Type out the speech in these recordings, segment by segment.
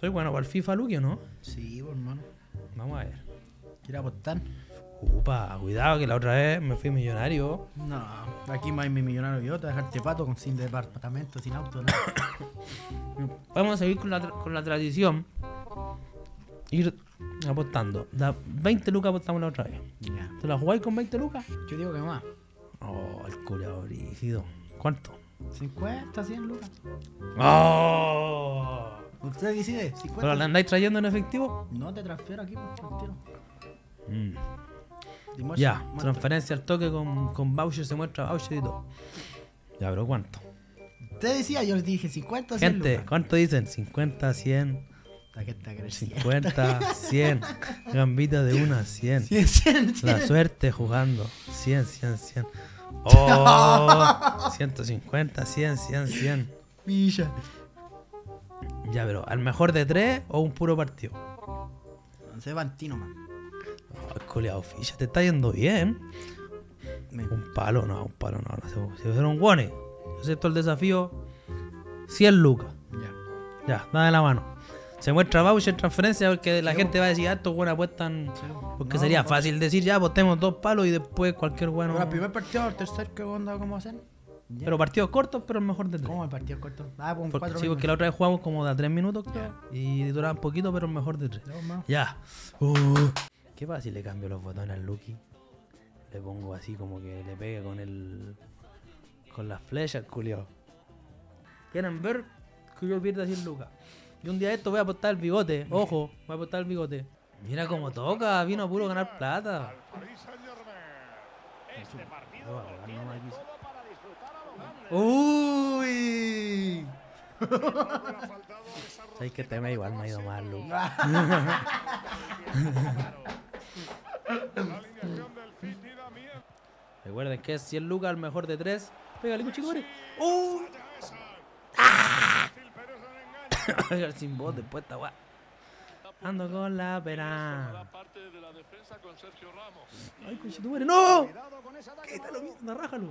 Soy bueno para el FIFA, Luque, ¿o no? Sí, pues, hermano. Vamos a ver. ¿Quieres apostar? Upa, cuidado que la otra vez me fui millonario. No, aquí más mi millonario yo, te dejarte pato con sin departamento, sin auto, ¿no? Vamos a seguir con la, con la tradición. Ir apostando. Da 20 lucas apostamos la otra vez. ya. ¿Te la jugáis con 20 lucas? Yo digo que más. Oh, el culiao brígido. ¿Cuánto? 50, 100 lucas. ¡Oh! ¿Usted decide? ¿Pero 50. la andáis trayendo en efectivo? No te transfiero aquí, pues. Mm. Ya, muestra. transferencia al toque con, con voucher, se muestra voucher y todo. Ya, pero ¿cuánto? Usted decía, yo les dije 50, 100 Gente, lucas. ¿cuánto dicen? 50, 100, La que está creciendo. 50, 100. Gambita de una, 100. 100, 100, La 100. suerte jugando. 100, 100, 100. Oh, 150, 100, 100, 100. Pilla. Ya, pero ¿al mejor de tres o un puro partido? Se va Antino, man. Oh, coleado, ficha, te está yendo bien. Me- Un palo, no, un palo, no. no se, fueron guones. Acepto el desafío. 100 lucas. Ya. Ya, dame la mano. Se muestra voucher transferencia porque la Sí, gente va a decir, ah, estos buenos apuestan. Porque No, sería no, fácil decir, ya, apostemos dos palos y después cualquier bueno. Ahora, primer partido, el tercer, ¿qué onda? ¿Cómo hacen? Pero partidos cortos, pero el mejor de tres. ¿Cómo el partido corto? Ah, pues un Porque, 4 sí, porque la otra vez jugamos como de a tres minutos, creo. Y duraban poquito, pero el mejor de tres. Ya. Uh. ¿Qué pasa si le cambio los botones al Lucky? Le pongo así como que le pegue con el. con las flechas, culiao. ¿Quieren ver que yo pierda 100 lucas? Y un día de esto voy a apostar el bigote. Ojo, voy a apostar el bigote. Mira cómo toca, vino a puro ganar plata. Voy a pegar nomás aquí. Uy. Sabes que me igual me ha ido mal, Lucas. Recuerden que es 100 lucas, el mejor de 3. Pégale, cuchicores. ¡Uh! ¡Ah! Sin voz después está guay. Ando con la pena. Ay, cuchitumare. ¡No! ¿Qué está lo mismo? Rájalo.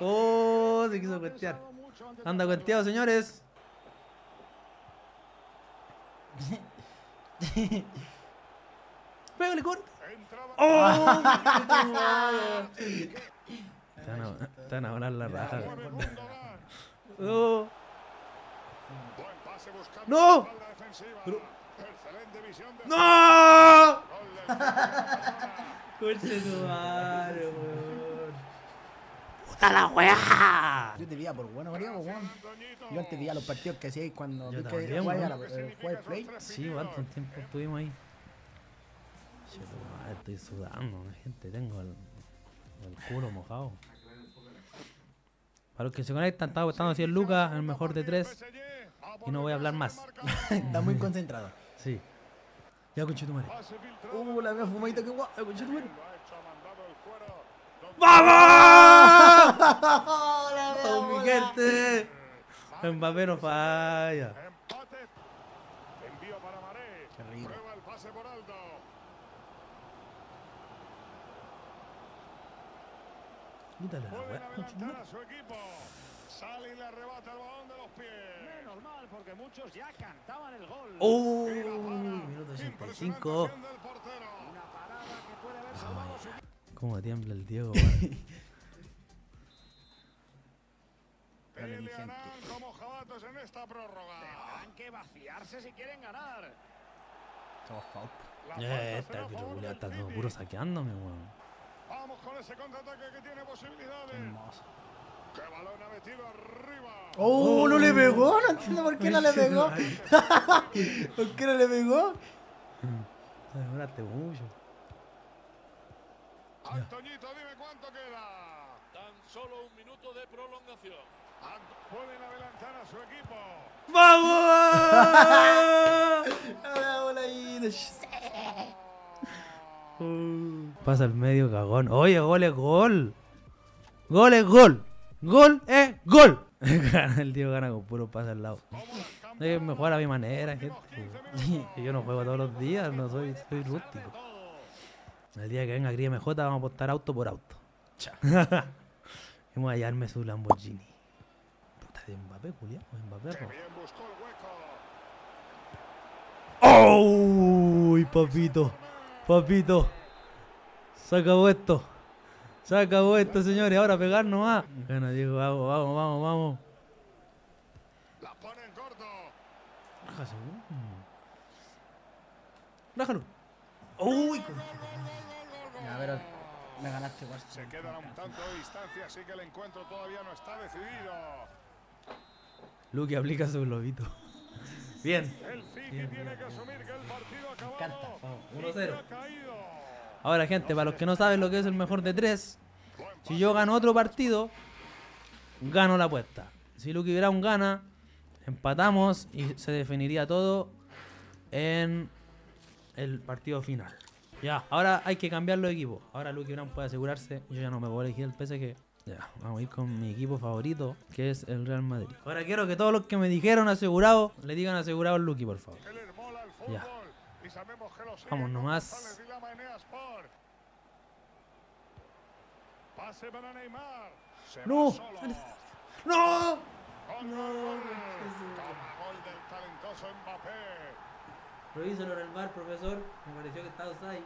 Oh, se quiso cuentear. Anda cuenteado, señores. Pégale, corta. ¡Oh! Te van a, te a volar la raja. ¡Oh! ¡No! Pero- ¡No! Coche tu madre, weón. ¡Puta la weá! Yo te veía por bueno, María, pues, weón. Yo antes veía los partidos que hacíais cuando Yo vi que weón. la- eh, play. Sí, ¿cuánto tiempo estuvimos ahí? Estoy sudando, gente, tengo el, el culo mojado. Para los que se conectan, estaba apostando 100 lucas, el mejor de 3. Y no voy a hablar más. Está muy concentrado. Sí. Ya, conchetumare. Uh, la veo fumadita que conchetumare. ¡Vamos! ¡Oh, mi gente! Mbappé no falla. Envío para Maré. Qué rico. Prueba el pase por Pueden adelantar conchetumare. a su equipo. Sale y le arrebata el balón de los pies. Normal, porque muchos ya cantaban el gol. ¡Oh! Minuto 85. Acción del portero. Una parada que puede haber salvado su ¿Cómo tiembla el Diego, Pelearán como jabatos en esta prórroga. Tendrán que vaciarse si quieren ganar. Eh, falta Esta será a es favor Julia, del está todo puro saqueándome, weón. Vamos con ese contraataque que tiene posibilidades. Hermoso. ¡Qué balón ha metido arriba! ¡Oh, no le pegó! No entiendo por qué no le pegó. ¿Por qué no le pegó? Te demoraste mucho. Antoñito, dime cuánto queda. Tan solo un minuto de prolongación. Pueden adelantar a su equipo. Pasa el medio cagón. Oye, gol es gol. Gol es gol. Gol es gol. el tío gana con puro pase al lado. Déjenme jugar a mi manera, gente. Yo no juego todos los días, no soy, soy rústico. El día que venga MJ vamos a apostar auto por auto. Vamos a hallarme su Lamborghini. Puta de Mbappé, Julián. Mbappé, buscó el hueco. ¡Uy, papito! Papito. Se acabó esto. Se acabó esto, señores. Ahora pegar nomás. Gana Diego, vamos, vamos, vamos, vamos. La pone en corto. Rájase. Rájalo. Uy, Ya, pero me ganaste. Se quedan a un tanto de distancia, así que el encuentro todavía no está decidido. Luque aplica su globito. Bien. El City tiene que asumir que el partido ha acabado. encanta. Vamos, y 1-0. ha caído. Ahora, gente, para los que no saben lo que es el mejor de tres, si yo gano otro partido, gano la apuesta. Si Lucky Brown gana, empatamos y se definiría todo en el partido final. Ya, ahora hay que cambiar los equipos. Ahora Lucky Brown puede asegurarse. Yo ya no me voy a elegir el PSG. Ya, vamos a ir con mi equipo favorito, que es el Real Madrid. Ahora quiero que todos los que me dijeron asegurado, le digan asegurado al Lucky, por favor. Ya. Vamos nomás. ¡No! ¡No! ¡No! Revíselo en el bar, profesor. Me pareció que estaba ahí.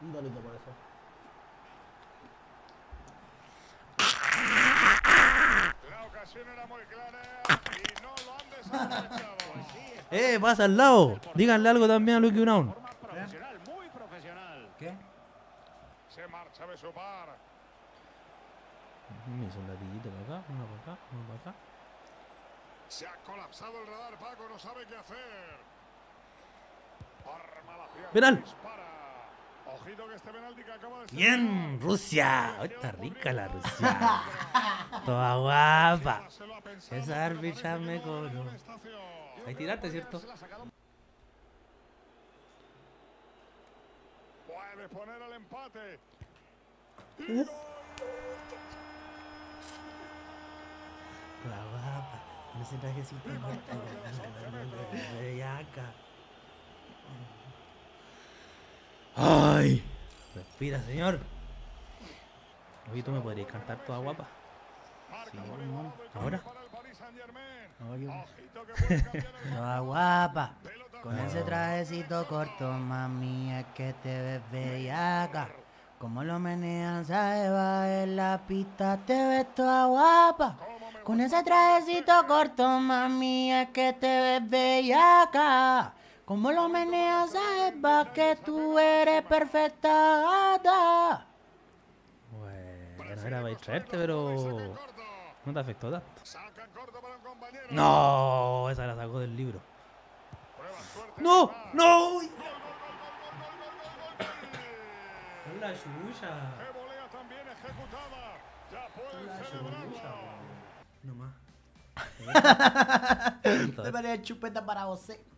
Un delito por eso. ¡Eh! ¡Pasa al lado! Díganle algo también a Lucky Brown. Forma profesional, muy profesional. ¿Qué? Se marcha de su par. Me hizo un latiguito para acá, uno para acá, uno para acá. Se ha colapsado el radar, Paco, no sabe qué hacer. Arma la pierna, Penal. dispara. Bien, Rusia. Hoy está rica la Rusia. Toda guapa. Esa árbitra me cobró. Ahí tiraste, ¿cierto? Puede poner el empate. Toda guapa. Me siento que es un poco de acá. ¡Ay! Respira, señor. Oye, ¿tú me podrías cantar toda guapa? ¿Ahora? Toda guapa. Con ese trajecito corto, mami, es que te ves bellaca. Como lo menean, sabes, va en la pista, te ves toda guapa. Con ese trajecito corto, mami, es que te ves bellaca. Como lo meneas, Eva, que tú eres perfectada. Bueno, era baitrerte, pero no te afectó tanto. No, esa la sacó del libro. No, no. La chucha. La chucha. No más. Me parece chupeta para José. Eh.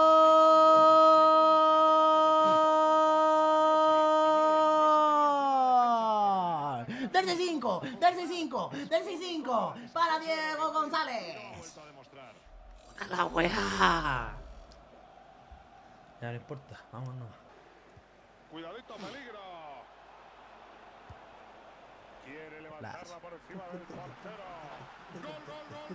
para Diego González. La weá. Ya no importa, vámonos. Cuidadito, peligro. Quiere levantarla por encima del portero. Gol, gol, gol.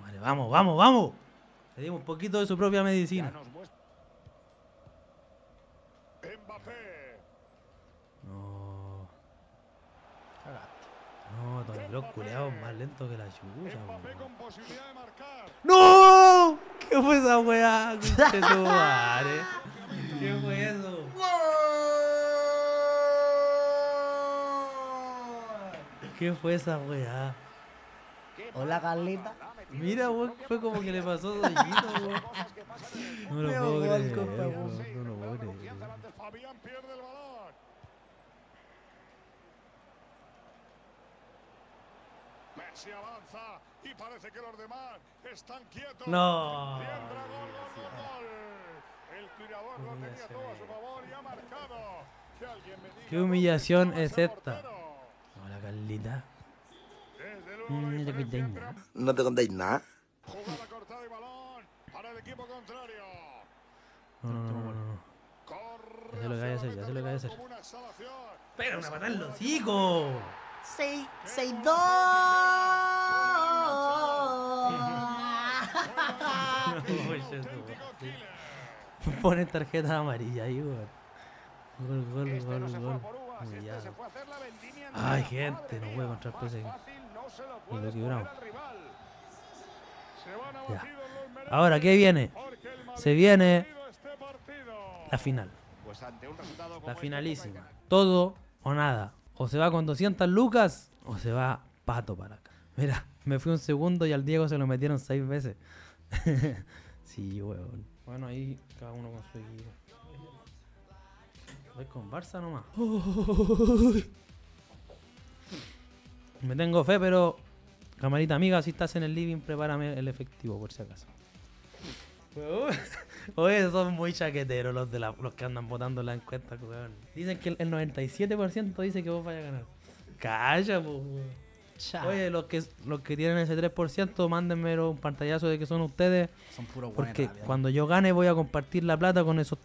Vale, vamos, vamos, vamos. Le dimos un poquito de su propia medicina. Nos muestra Mbappé. No. No, Tony culeado, más lento que la chucha. ¡No! ¿Qué fue esa weá? ¿Qué fue eso? ¿Qué fue esa weá? Hola Carlita. Mira, weón, fue como que le pasó weón. No lo puedo creer, no lo puedo recupera creer. Messi avanza. Y parece que los demás están quietos. No. Gol, gol, gol. El tirador lo tenía todo a su favor y ha marcado. Que alguien me diga ¿Qué humillación es esta? Hola, Carlita. Mm, la no te contéis nada. No te contéis nada. Jugada cortada y balón para el equipo contrario. No, no, no, no, no. Corre Ya sé lo que hay la hacer, ya sé lo que hay que hacer. Pega una patada en los. 6, 6, 2. Pone tarjeta amarilla ahí, güey. Gol, gol, gol, gol. Fue Ay, gente, no pues, voy a encontrar pese. Y lo quebramos. Ya. Ahora, ¿qué viene? Se viene la final. La finalísima. Todo o nada. O se va con 200 lucas o se va pato para acá. Mira, me fui un segundo y al Diego se lo metieron seis veces. sí, weón. Bueno, ahí cada uno con su equipo. Voy con Barça nomás. Me tengo fe, pero camarita amiga, si estás en el living, prepárame el efectivo por si acaso. Oye, son muy chaqueteros los de la- los que andan votando la encuesta, weón. Dicen que el, el 97% dice que vos vayas a ganar. Calla, po, weón. Oye, los que, los que tienen ese 3%, mándenme un pantallazo de que son ustedes. Son puros buenos. Porque cuando yo gane voy a compartir la plata con esos,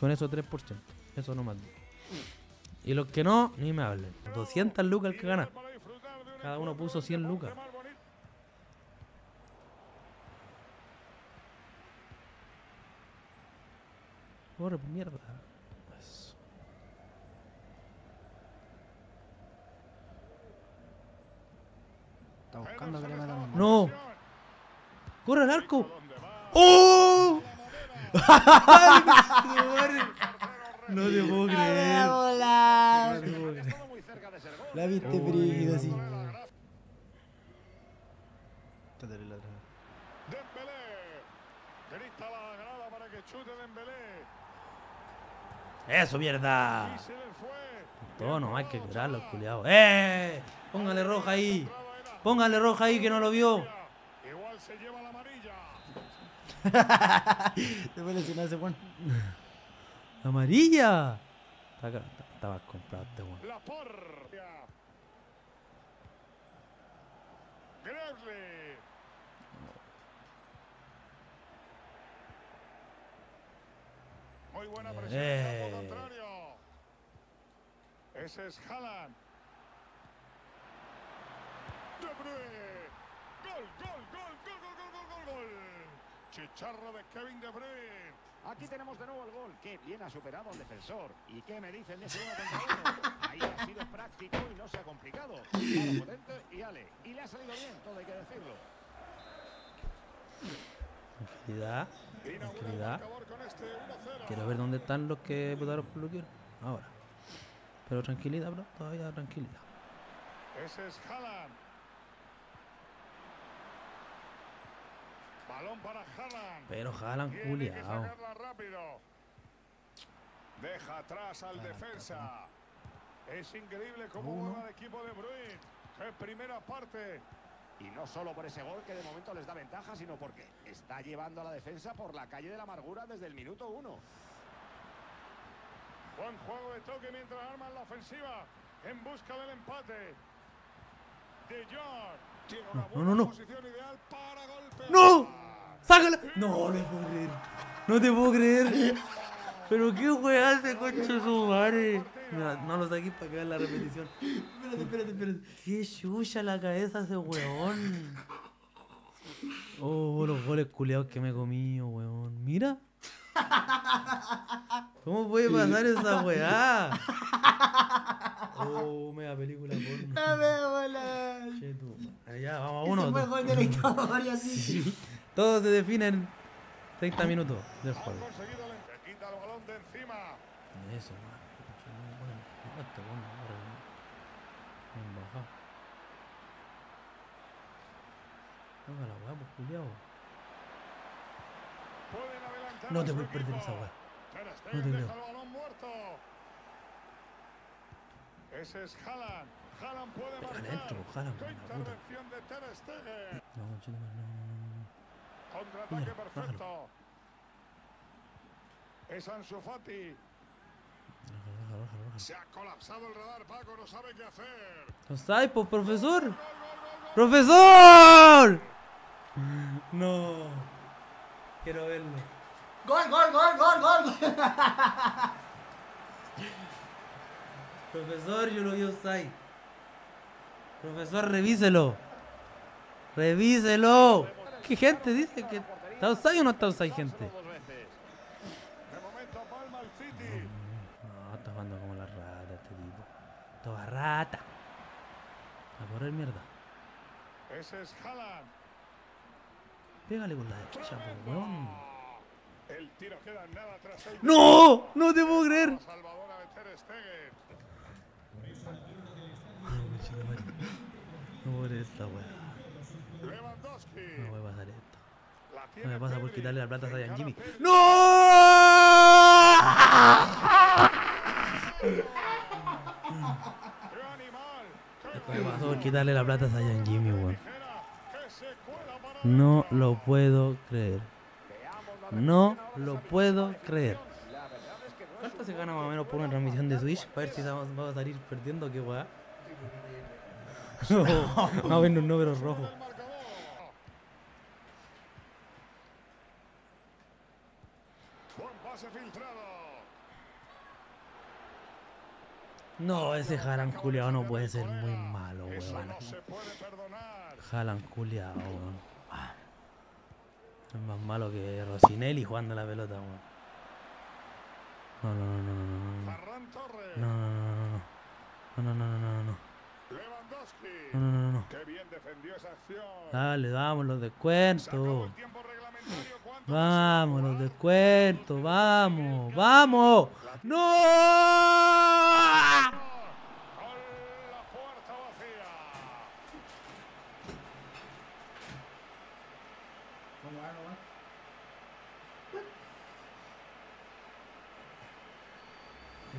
con esos 3%. Eso no más. Y los que no, ni me hablen. 200 lucas el que gana. Cada uno puso 100 del lucas. Por mierda. Está buscando que le matan. ¡No! ¡Corre al arco! ¡Oh! no te puedo creer. La, la viste brígida, oh, sí. Tátale la otra. Dembélé. Grita la grada para que chute Dembélé. Eso, mierda. Se. Todo no hay que quebrarlo, culiado. ¡Eh! Póngale roja ahí. Póngale roja ahí que no lo vio. Igual se lleva la amarilla. Lesionado ese Juan. ¡Amarilla! Estaba comprado este weón. La por. Gresley. Muy buena presión Eh. contrario. Ese es Haaland. De Bruyne. Gol, gol, gol, gol, gol, gol, gol, gol, gol. Chicharro de Kevin De Bruyne. Aquí tenemos de nuevo el gol. Qué bien ha superado al defensor. ¿Y qué me dicen de ese uno contra uno? Ahí ha sido práctico y no se ha complicado. Claro, potente y ale. Y le ha salido bien, todo hay que decirlo. Este 1-0. Quiero ver dónde están los que votaron por lo quiero. Ahora. Pero tranquilidad, bro. Todavía tranquilidad. Ese es Haaland. Balón para Haaland. Pero que culiao. Deja atrás al defensa. Es increíble cómo juega el equipo de Bruin. En primera parte. Y no solo por ese gol que de momento les da ventaja, sino porque está llevando a la defensa por la calle de la amargura desde el minuto uno. Buen juego de toque mientras arman la ofensiva. En busca del empate. De Jong. Tiene una No, buena no, no. posición ideal para golpear. ¡No! ¡Sácala! No, no te puedo creer. No te puedo creer. Pero qué weá hace concha su madre. Mira, no lo saqué para que vean la repetición. Espérate, espérate, espérate. Qué chucha la cabeza ese weón. Oh, los goles culiados que me he comido, weón. Mira. ¿Cómo puede pasar esa weá? Oh, mega película porno. ¡La veo! Che, madre. Ya, vamos a Ese uno. fue el gol de la historia, sí. Sí. Todo se define en 30 minutos del juego. conseguido el Se quita el balón de encima. Eso, man. No te pongo ahora. Bien bajado. Venga la weá, pues culiao. No te voy a perder esa weá. No te creo. Ese es Haaland. Haaland puede marcar. adentro, Haaland, ¡Qué la puta. intervención de Ter Stegen! No, conchito, no, no, no, no. Contraataque perfecto. Es Ansu Fati. Se ha colapsado el radar, Paco, no sabe qué hacer. ¡Offside, pues, profesor! ¡Profesor! No. Quiero verlo. Gol, gol, gol, gol, gol. Profesor, yo lo vi offside. Profesor, revíselo. Revíselo. ¿Qué gente dice que está offside o no está offside, gente? Dos veces. De momento palma el City. No, está jugando como la rata este tipo. Toda rata. A correr mierda. Ese es Haaland. Pégale con la derecha, po, weón. El tiro queda en nada tras el... ¡No! ¡No te puedo creer! No puedo creer esta weá. No puede pasar esto. No me pasa por quitarle la plata a Encara Jimmy. ¡No! ¡Qué Me pasó por quitarle la plata a Zion Jimmy, weón. tijera! ¡Que se cuela para No lo puedo creer. No lo puedo creer. ¿Cuánto se gana más o menos por una transmisión de Switch? Para ver si vamos a salir perdiendo, qué weá. Vamos a ver un número rojo. el marcador. Buen pase filtrado. No, ese Jalan culiao no puede ser muy malo, Eso weón. no se puede perdonar. Jalan culiao, weón. Es más malo que Rosinelli jugando la pelota, weón. No, no, no, no, no, no, no. No, no, no, no, no. No, no, no, no, no, no. No, no, no, no. Qué bien defendió esa acción. Dale, vamos, los descuentos. el tiempo reglamentario. ¿Cuánto Vamos, los descuentos, vamos, vamos. ¡No! Con la puerta vacía.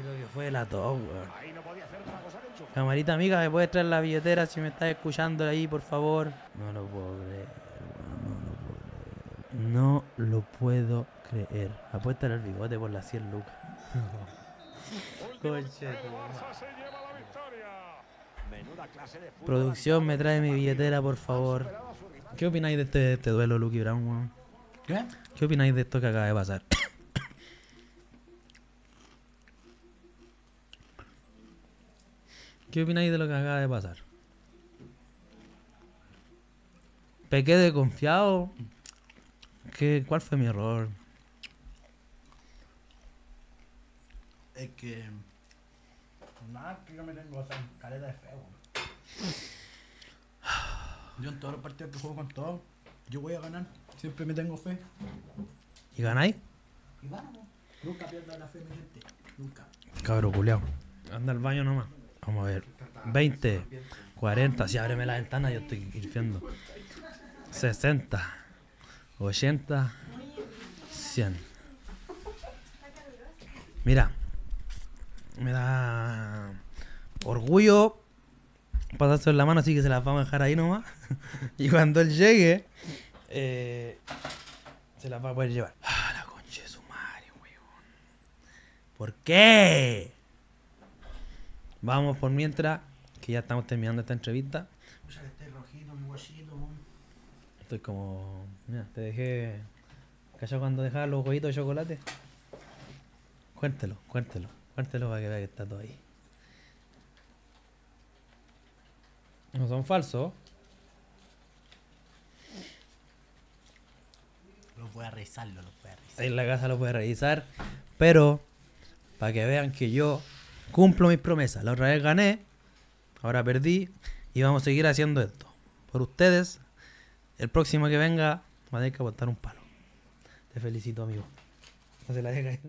Creo que fue la tos, weón. Ahí no podía hacer otra cosa que enchufar. Camarita amiga, ¿me puedes traer la billetera si me estás escuchando ahí, por favor? No lo puedo creer, weón, no lo puedo creer. No lo puedo creer. Apuéstale el bigote por las 100 lucas. Fútbol. Producción, me trae mi billetera, por favor. ¿Qué opináis de este, de este duelo, Lucky Brown, weón? ¿Qué? ¿Qué opináis de esto que acaba de pasar? ¿Qué opináis de lo que acaba de pasar? Pequé de confiado. ¿Qué, ¿Cuál fue mi error? Es que. Nada, que yo me tengo tan careta de feo. Yo en todos los partidos que juego con todos, yo voy a ganar. Siempre me tengo fe. ¿Y ganáis? Y vamos. Nunca pierdo la fe, mi gente. Nunca. Cabro culeado. Anda al baño nomás. Vamos a ver. 20, 40. Si ábreme la ventana, yo estoy hirviendo. 60, 80, 100. Mira, me da orgullo pasarse en la mano, así que se las vamos a dejar ahí nomás. y cuando él llegue, eh, se las va a poder llevar. Ah, la concha de su madre, weón. ¿Por qué? Vamos por mientras, que ya estamos terminando esta entrevista. Rojito, mi guachito. weón. Estoy como. Mira, te dejé. ¿Cachai cuando dejaba los huevitos de chocolate? Cuéntelo, cuéntelo. Cuéntelo para que vea que está todo ahí. No son falsos. Los voy a revisarlo, los voy a revisar. Ahí en la casa lo puedes revisar. Pero, para que vean que yo cumplo mis promesas. La otra vez gané, ahora perdí. Y vamos a seguir haciendo esto. Por ustedes, el próximo que venga va a tener que aguantar un palo. Te felicito, amigo. No se la deja.